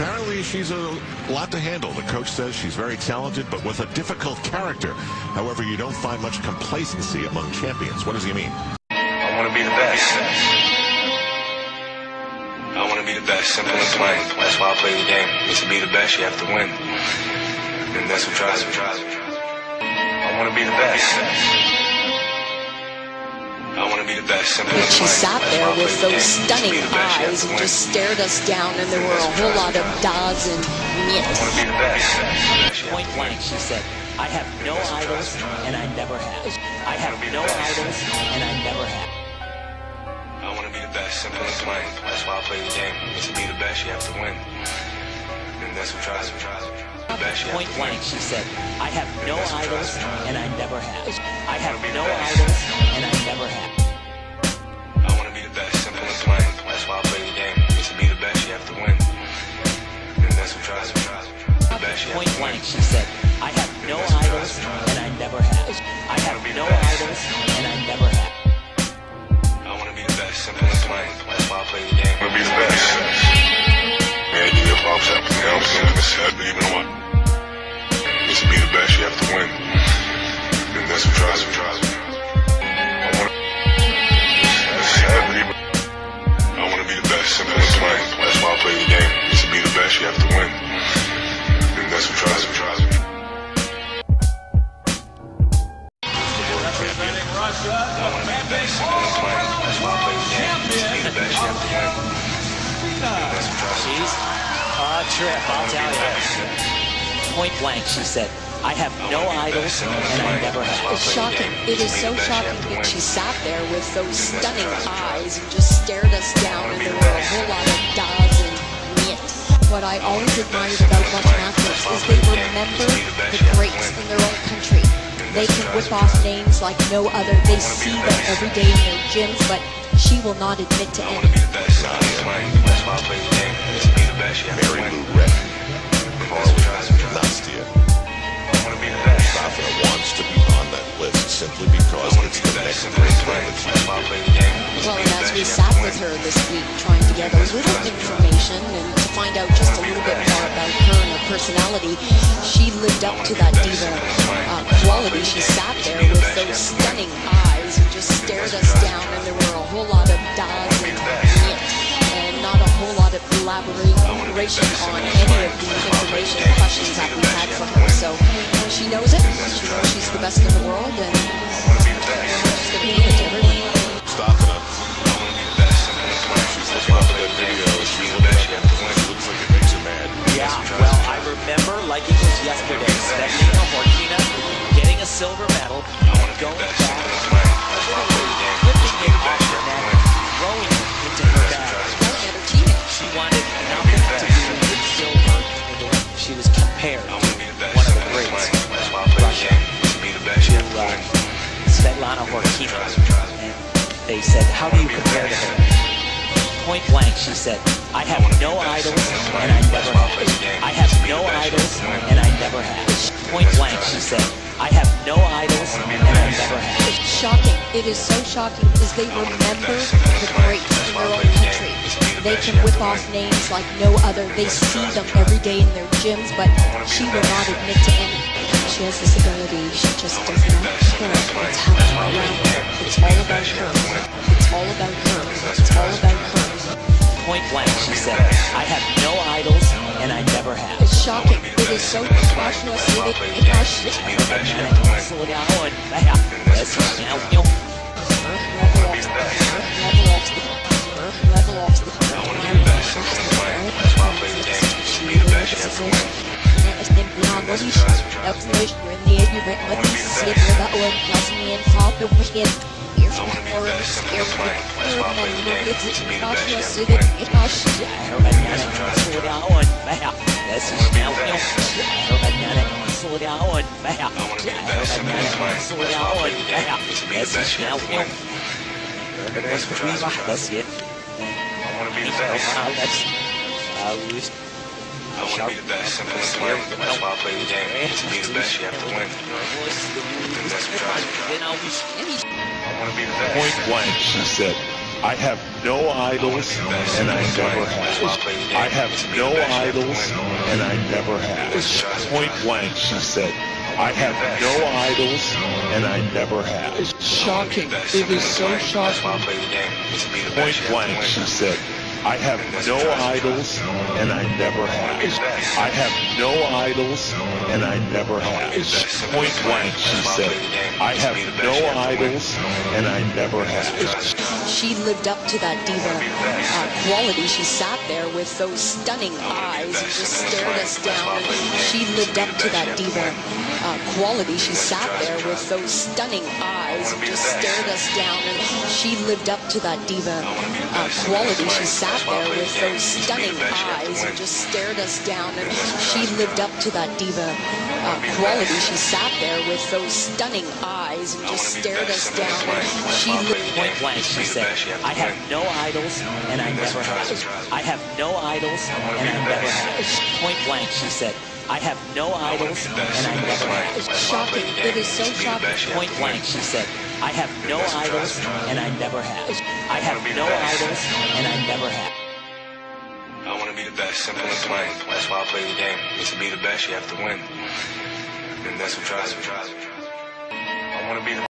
apparently she's a lot to handle. The coach says she's very talented, but with a difficult character. However, you don't find much complacency among champions. What does he mean? I want to be the best. Want to be the best. Simple and plain. That's why I play the game. But to be the best, you have to win. And that's what drives me. I want to be the best. I want to be the best. Simple and She sat there why I play with those. Stunning be the best, you have eyes and just stared us down, and there were a whole lot of das and I want to be the best. Point blank, she said, I have no idols and I never have. I have no idols and I never have. I want to be the best. Simple and plain. That's why I play the game. But to be the best, you have to win. And that's what drives me. The best, Point blank, she said, I have no idols and I never have. I have no idols and I never have. I want to be the best, simple and plain. That's why I play the game. But to be the best, you have to win. And that's what drives me. The best, you Point blank, she said, I have no idols and I never have. I have no idols I play the. I want to be the best. Man, you get pops up. You know what I'm saying? It's sad, but even what? But to be the best, you have to win. And that's what drives me. I to. It's sad, but even. I want to be the best, simple and plain. That's why I play the game. But to be the best, you have to win. And that's what drives me. Representing Russia, I want to be the simple. That's why I play She's a trip, I'll tell you. Point blank, she said, I have no idols and I never have. It's shocking. It is so shocking that she sat there with those stunning eyes and just stared us down, and there were a whole lot of das and miet. What I always admired about Russian athletes is they remember the greats in their own country. They can whip off names like no other. They see them every day in their gyms, but she will not admit to I Mary. Lou Retton, And that's what drives. Nastia. I want to be the best. Mustafa wants to be on that list simply because I want to it's be the the next great and plain. thing. That's why I play the game. But to Well, and as we sat with win. her this week trying to get a little information and to find out just a little bit more about her and her personality, she lived up to that diva uh, quality. She sat there with those stunning eyes and just elaboration on any of the information questions that we had for her. So she knows it. She knows she's the best in the world, and she's going to give it to everyone. Mustafa, I want to be the best, simple and plain. she's That's looking why I up at play that the game. video. But to She be the best, you have to win. looks like it makes her mad. Yeah, well, I remember like it was yesterday, Svetlana Khorkina getting a silver medal, I want to be going back, simple and plain. That's why I play the game. But to flipping be it off her have to net, win. throwing it into her bag. Yelling at her teammates. She wanted to compared I to want to be the best, one of the greats, plain. That's why I play the Russia, to be the best, you have to uh. Svetlana Khorkina. And they said, how do you compare to her? Point blank, she said, I have no idols and I never have. I have no idols and I never have. Point blank, she said, I have no idols and I never have. It's shocking. It is so shocking because they remember They can whip off names like no other. They see them every day in their gyms, but she will not admit to any. She has this ability. She just does not care what's happening around her. It's all about her. It's all about her. It's all about her. Point blank, she said, I have no idols and I never have. It's shocking. It is so passionate. It is Slow down, bam. Win. slow down, bam. This is now, you know, slow down, bam. I want to be the best, simple and plain. Slow That's why I down, play the game. bam. But to be the This best, is you now, have to you know, win. That's what drives me. That's it. I want to be the best. Uh, we- I want to be the best, simple and plain. That's why I play the game. To be the best, you have to win. And that's what drives me. I want to be the best. Point blank, she said, I have no idols and I never have. I have no idols and I never have. Point blank, she said, I have no idols and I never have. It's shocking. It is so That's why I shocking. play the game. To be the Point best, you have to blank, she said, I have no idols and I never have. I have no idols and I never have. Point blank, she said, I have no idols and I never have. She lived up to that diva uh, quality. She sat there with those stunning eyes and just stared us down. She lived up to that diva uh, quality. She sat there with those stunning eyes and just stared us down. And she lived up to that diva uh, quality. She sat there with those stunning eyes and just stared us down. And she lived up to that diva uh, quality. She sat there with those stunning eyes and just stared us down. And she Point blank, she said, I have no idols and I never have. I have no idols and I never have. Point blank, she said, I have no idols and I never have. It's shocking. It is so shocking. Point blank, she said, I have no idols and I never have. I have no idols and I never have. I want to be the best, simple and plain. That's why I play the game. To be the best, you have to win. And that's what drives me. I want to be the